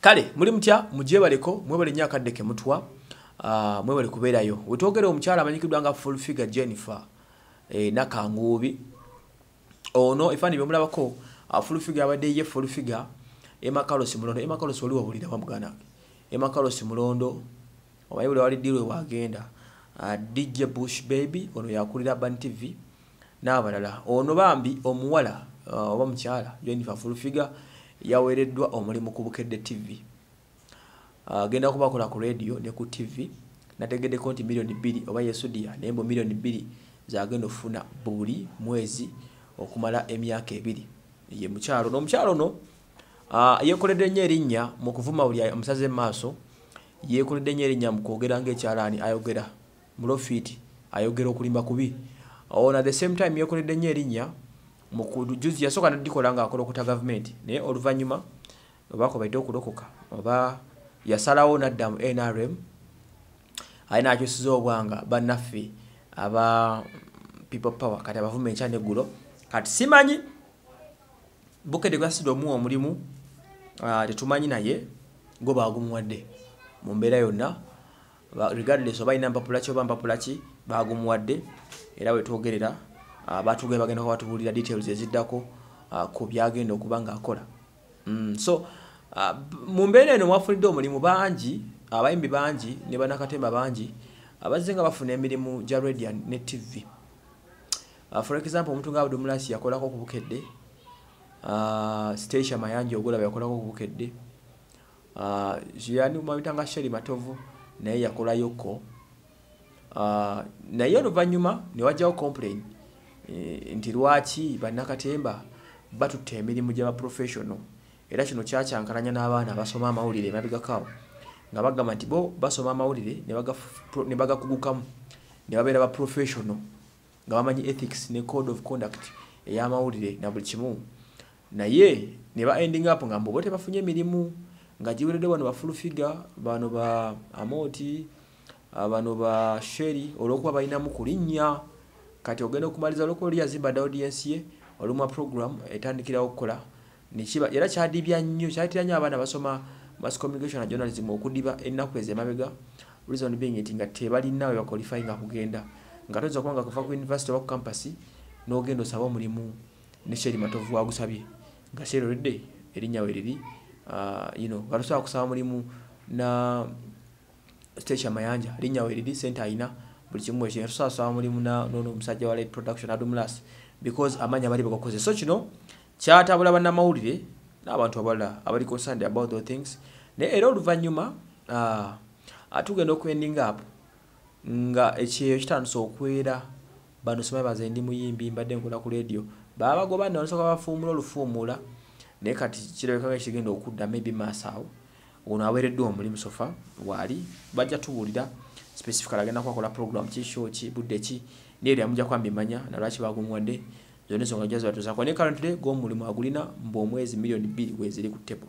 kale muli mutya? Mugyebaleko mwebale nnyo akadde ke mutwa uh, mwebale kubeerayo. Wetwogere omukyala amanyikiddwa nga full figure jennifer eh, nakanguubi ono efaani byomulabako uh, full figure abadde ye full figure emakalos mulondo. Emakalos wali wabulira wamugana emakalos mulondo obayibuli wali dirwe wagenda. Uh, dj bush baby ono yakulira ban tv n'abalala. Ono bambi omuwala uh, oba mukyala jennifer full figure yaweereddwa omulimu ku bukedde tv agenda uh, kubakola ku radio ne ku tv nategeddeko nti miliyoni bbiri oba yesudia naye mbu miliyoni bbiri zagenda okufuna buli mwezi okumala emyaka ebiri. Ye mukyalo n'omukyalo no uh, yekoledde nnyo erinnya mu kuvuma buli omusaze maaso. Yekoledde nnyo erinnya mu kwogera ngaekyalaani ayogera mulofiiti ayogera okulimba kubi ono at the same time yekoledde nnyo erinnya juzi yasooka nadikola ngaakola okuta gavumenti naye oluvannyuma obaako baite okulokoka oba yasalawo nadda mu nrm ali nakyusiza obwanga bannaffe aba people power kati abavuma enkya neggulo. Kati simanyi bukedde gwasidde omuwa omulimu tetumanyi naye gwe bagumuwadde mu mbeera yonna. Regardless oba alina mpapula ki oba mpapula ki bagumuwadde era wetwogerera batugee bagenda kuba batubuulira details eziddako ku byagenda okuba ngaakola mm, so mu mbeera eno mwafunidde omulimu bangi abayimbi bangi ne banakatemba bangi abazze nga bafuna emirimu gya radio ne tv for example omuntu nga abdumulasi yakolako ku bukedde statia mayanja ogulaba yakolako ku bukedde yani mabitanga sheri matovu naye yakolayoko naye oluvannyuma newajjawo complain nti lwaki bannakatemba batutta emirimu gy'abaprofessional era kino kyakyankalanya n'abaana abasoma amawulire emabegakaawo nga bagamba nti bo basoma amawulire ne bagakugukamu ne babeera baprofessional nga bamanyi ethics ne code of conduct ey'amawulire na buli kimu. Naye ne ba ending up nga mbobo tebafunye emirimu nga giweredde bano bafulufiga bano ba amoti bano ba sheri olw'okuba balinamu kulinnya kati ogenda okumaliza olwokuba oli yazimba da audience ye olumwa program etandikirawo okukola nekiba era kyadibya nnyo kyayitira nnyo abaana basoma mass communication and journalism okudiba ennaku ezo emabega. Reason being nti nga tebalina we baqualify nga kugenda. Nga toyinza okuba nga kuva ku university oba ku campus n'ogenda osaba omulimu ne sheri matovu wagusabye nga sheri olwedde erinnya we riri you know nga tosobola kusaba mulimu na station mayanja linnya we riri sente ayina buli kimu ekyo tosobola kusaba mulimu nono omusajja wa late production adumulas because amanya bali bagakoze so kino kyatabula bannamawulire n'abantu abalala abali concerned about those things. Naye era oluvannyuma tugenda okwending up nga ekyeyo kitandise okwera bano simabaza ndi muyimbi mbadde nkola ku radio. Baba bagoba nno nsooka bafuumula olufuumuula naye kati kirabeka nga kigenda okudda maybe maaso awo. Ono aweereddwa omulimu sofa waali bajja tubuulira specifical agenda kwakola program ki show ki budde ki naye lyamujja kwambimanya nalwaki bagumuwadde zonna ensonga jazibatuusako naye currently gw'omulimu agulina mbu omwezi miliyoni bbiri weziri ku table